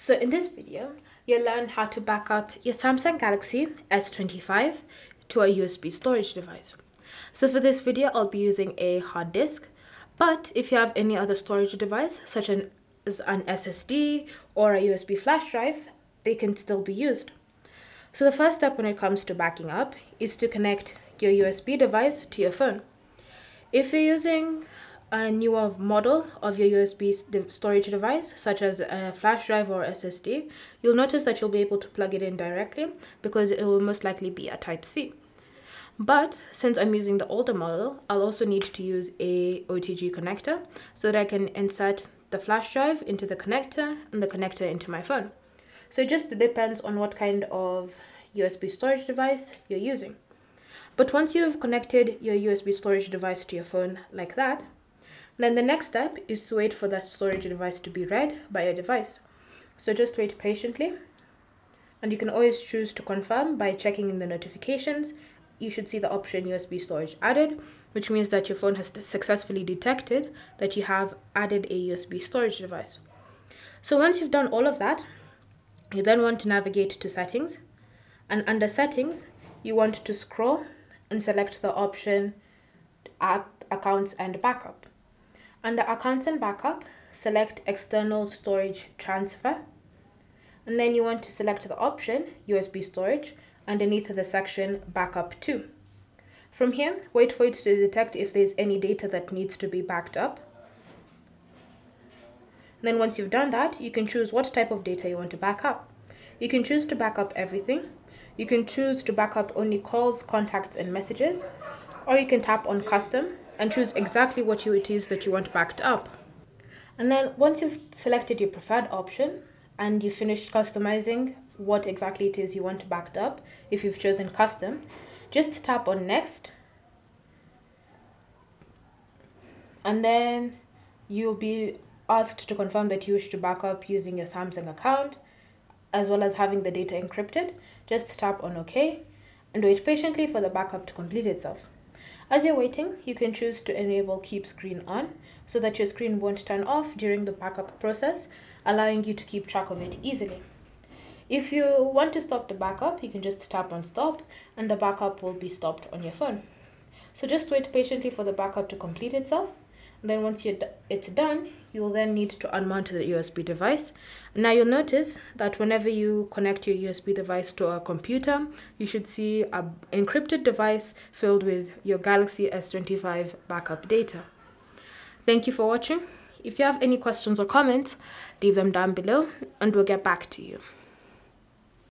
So in this video, you'll learn how to back up your Samsung Galaxy S25 to a USB storage device. So for this video, I'll be using a hard disk, but if you have any other storage device, such as an SSD or a USB flash drive, they can still be used. So the first step when it comes to backing up is to connect your USB device to your phone. If you're using a newer model of your USB storage device, such as a flash drive or SSD, you'll notice that you'll be able to plug it in directly because it will most likely be a Type-C. But since I'm using the older model, I'll also need to use a OTG connector so that I can insert the flash drive into the connector and the connector into my phone. So it just depends on what kind of USB storage device you're using. But once you've connected your USB storage device to your phone like that, then the next step is to wait for that storage device to be read by your device. So just wait patiently. And you can always choose to confirm by checking in the notifications. You should see the option USB storage added, which means that your phone has successfully detected that you have added a USB storage device. So once you've done all of that, you then want to navigate to settings. And under settings, you want to scroll and select the option app accounts and backup. Under Accounts and Backup, select External Storage Transfer. And then you want to select the option USB Storage underneath the section Backup to. From here, wait for it to detect if there's any data that needs to be backed up. Then once you've done that, you can choose what type of data you want to back up. You can choose to back up everything. You can choose to back up only calls, contacts, and messages. Or you can tap on Custom and choose exactly what you, it is that you want backed up. And then once you've selected your preferred option and you've finished customizing what exactly it is you want backed up, if you've chosen custom, just tap on next. And then you'll be asked to confirm that you wish to back up using your Samsung account, as well as having the data encrypted. Just tap on OK and wait patiently for the backup to complete itself. As you're waiting, you can choose to enable keep screen on so that your screen won't turn off during the backup process, allowing you to keep track of it easily. If you want to stop the backup, you can just tap on stop and the backup will be stopped on your phone. So just wait patiently for the backup to complete itself then once it's done, you'll then need to unmount the USB device. Now you'll notice that whenever you connect your USB device to a computer, you should see an encrypted device filled with your Galaxy S25 backup data. Thank you for watching. If you have any questions or comments, leave them down below and we'll get back to you.